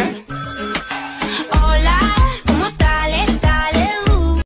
Okay.